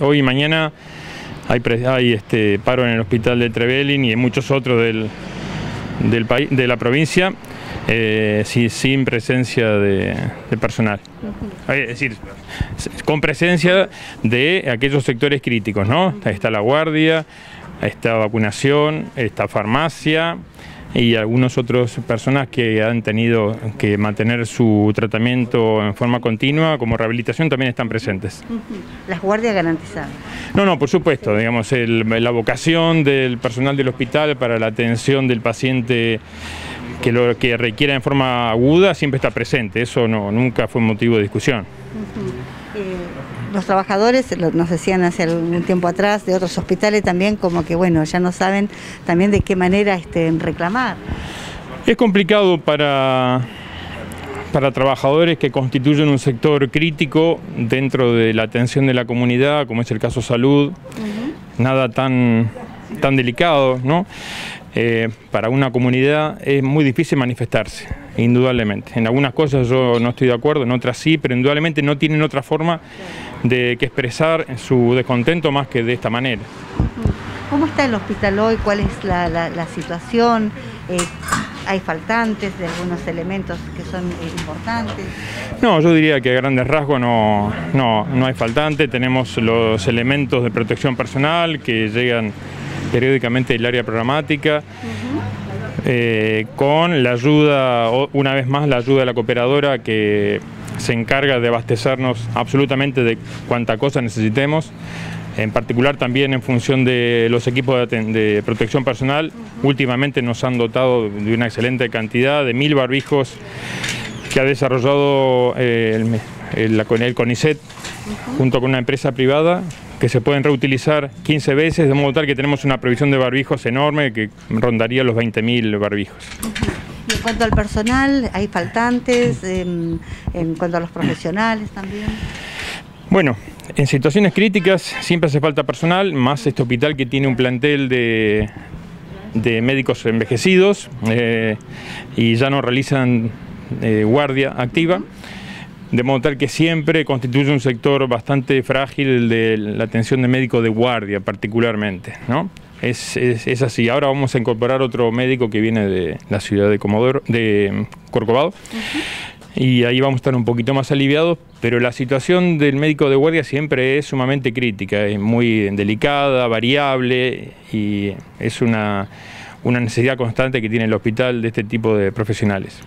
Hoy y mañana hay, hay este, paro en el hospital de Trevelin y en muchos otros del, del país, de la provincia, eh, sin presencia de, personal. Es decir, con presencia de aquellos sectores críticos, ¿no? Está la guardia, está vacunación, está farmacia, y algunas otras personas que han tenido que mantener su tratamiento en forma continua, como rehabilitación, también están presentes. ¿Las guardias garantizadas? No, no, por supuesto, digamos, la vocación del personal del hospital para la atención del paciente que lo que requiera en forma aguda siempre está presente, eso no, nunca fue motivo de discusión los trabajadores, nos decían hace algún tiempo atrás, de otros hospitales también, como que bueno, ya no saben también de qué manera este, reclamar. Es complicado para, para trabajadores que constituyen un sector crítico dentro de la atención de la comunidad, como es el caso salud, nada tan, tan delicado, ¿no? Eh, para una comunidad es muy difícil manifestarse, indudablemente. En algunas cosas yo no estoy de acuerdo, en otras sí, pero indudablemente no tienen otra forma de que expresar su descontento más que de esta manera. ¿Cómo está el hospital hoy? ¿Cuál es la, situación? Eh, ¿Hay faltantes de algunos elementos que son importantes? No, yo diría que a grandes rasgos no, no, no hay faltante. Tenemos los elementos de protección personal que llegan periódicamente el área programática, eh, con la ayuda, una vez más, la ayuda de la cooperadora que se encarga de abastecernos absolutamente de cuanta cosa necesitemos, en particular también en función de los equipos de, protección personal. Últimamente nos han dotado de una excelente cantidad de mil barbijos que ha desarrollado eh, el, el, CONICET junto con una empresa privada que se pueden reutilizar 15 veces, de modo tal que tenemos una provisión de barbijos enorme que rondaría los 20.000 barbijos. Y en cuanto al personal, ¿hay faltantes? En, cuanto a los profesionales también. Bueno, en situaciones críticas siempre hace falta personal, más este hospital que tiene un plantel de, médicos envejecidos eh, y ya no realizan eh, guardia activa de modo tal que siempre constituye un sector bastante frágil de la atención de médico de guardia particularmente. ¿no? Es, así. Ahora vamos a incorporar otro médico que viene de la ciudad de Comodoro, de Corcovado. Y ahí vamos a estar un poquito más aliviados, pero la situación del médico de guardia siempre es sumamente crítica, es muy delicada, variable y es una, una necesidad constante que tiene el hospital de este tipo de profesionales.